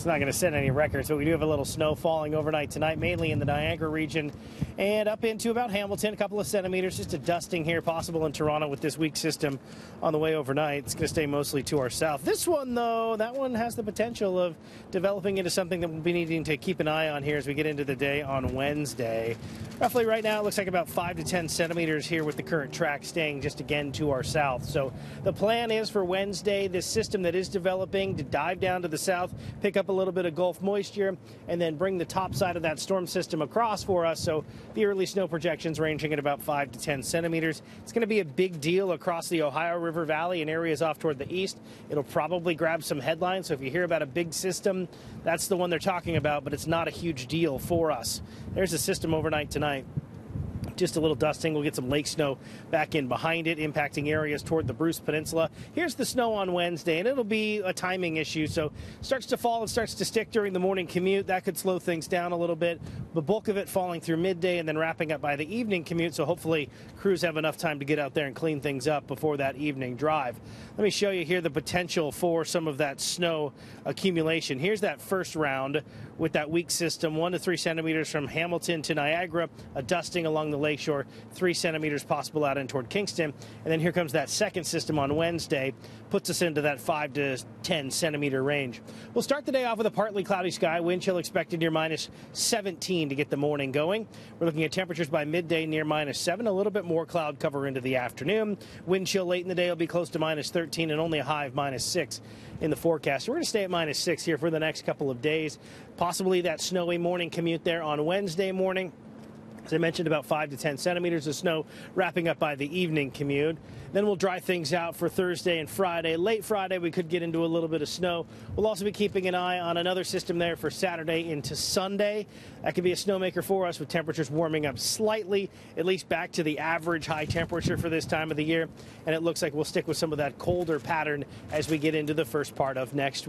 It's not going to set any records, but we do have a little snow falling overnight tonight, mainly in the Niagara region and up into about Hamilton, a couple of centimeters. Just a dusting here possible in Toronto with this weak system on the way overnight. It's going to stay mostly to our south. This one, though, that one has the potential of developing into something that we'll be needing to keep an eye on here as we get into the day on Wednesday. Roughly right now, it looks like about 5 to 10 centimeters here with the current track staying just again to our south. So the plan is for Wednesday, this system that is developing to dive down to the south, pick up a little bit of Gulf moisture, and then bring the top side of that storm system across for us. So the early snow projections ranging at about 5 to 10 centimeters. It's going to be a big deal across the Ohio River Valley and areas off toward the east. It'll probably grab some headlines. So if you hear about a big system, that's the one they're talking about, but it's not a huge deal for us. There's a system overnight tonight just a little dusting. We'll get some lake snow back in behind it, impacting areas toward the Bruce Peninsula. Here's the snow on Wednesday, and it'll be a timing issue. So starts to fall and starts to stick during the morning commute. That could slow things down a little bit. The bulk of it falling through midday and then wrapping up by the evening commute. So hopefully crews have enough time to get out there and clean things up before that evening drive. Let me show you here the potential for some of that snow accumulation. Here's that first round with that weak system, one to three centimeters from Hamilton to Niagara, a dusting along the lakeshore, three centimeters possible out in toward Kingston. And then here comes that second system on Wednesday, puts us into that five to 10 centimeter range. We'll start the day off with a partly cloudy sky, wind chill expected near minus 17 to get the morning going. We're looking at temperatures by midday near minus 7, a little bit more cloud cover into the afternoon. Wind chill late in the day will be close to minus 13 and only a high of minus 6 in the forecast. So We're going to stay at minus 6 here for the next couple of days. Possibly that snowy morning commute there on Wednesday morning. As I mentioned, about 5 to 10 centimeters of snow wrapping up by the evening commute. Then we'll dry things out for Thursday and Friday. Late Friday, we could get into a little bit of snow. We'll also be keeping an eye on another system there for Saturday into Sunday. That could be a snowmaker for us with temperatures warming up slightly, at least back to the average high temperature for this time of the year. And it looks like we'll stick with some of that colder pattern as we get into the first part of next week.